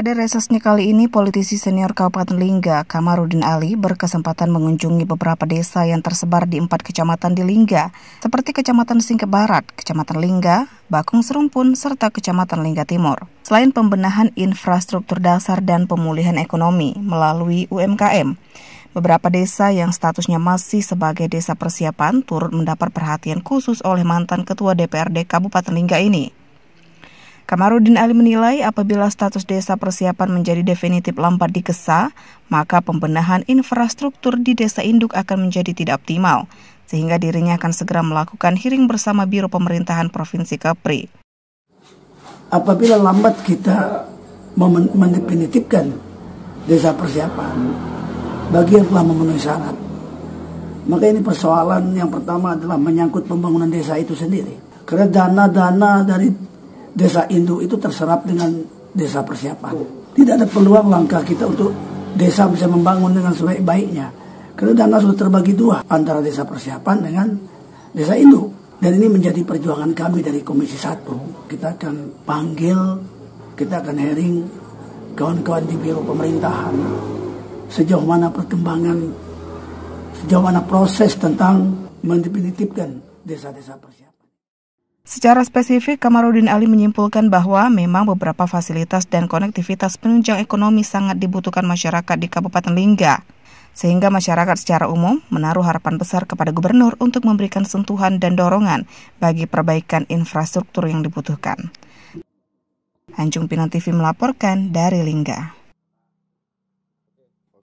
Pada resesnya kali ini, politisi senior Kabupaten Lingga, Kamarudin Ali, berkesempatan mengunjungi beberapa desa yang tersebar di empat kecamatan di Lingga, seperti Kecamatan Singke Barat, Kecamatan Lingga, Bakung Serumpun, serta Kecamatan Lingga Timur. Selain pembenahan infrastruktur dasar dan pemulihan ekonomi melalui UMKM, beberapa desa yang statusnya masih sebagai desa persiapan turut mendapat perhatian khusus oleh mantan Ketua DPRD Kabupaten Lingga ini. Kamarudin Ali menilai apabila status desa persiapan menjadi definitif lambat dikesa, maka pembenahan infrastruktur di desa induk akan menjadi tidak optimal, sehingga dirinya akan segera melakukan hearing bersama Biro Pemerintahan Provinsi Kepri. Apabila lambat kita mendefinitifkan desa persiapan bagi yang telah memenuhi syarat, maka ini persoalan yang pertama adalah menyangkut pembangunan desa itu sendiri. Karena dana-dana dari desa induk itu terserap dengan desa persiapan. Tidak ada peluang langkah kita untuk desa bisa membangun dengan sebaik-baiknya. Karena dana sudah terbagi dua antara desa persiapan dengan desa induk. Dan ini menjadi perjuangan kami dari Komisi 1. Kita akan panggil, kita akan hearing kawan-kawan di Biro Pemerintahan. Sejauh mana perkembangan, sejauh mana proses tentang mendefinitifkan desa-desa persiapan. Secara spesifik, Kamarudin Ali menyimpulkan bahwa memang beberapa fasilitas dan konektivitas penunjang ekonomi sangat dibutuhkan masyarakat di Kabupaten Lingga, sehingga masyarakat secara umum menaruh harapan besar kepada gubernur untuk memberikan sentuhan dan dorongan bagi perbaikan infrastruktur yang dibutuhkan. Anjung Pinang TV melaporkan dari Lingga.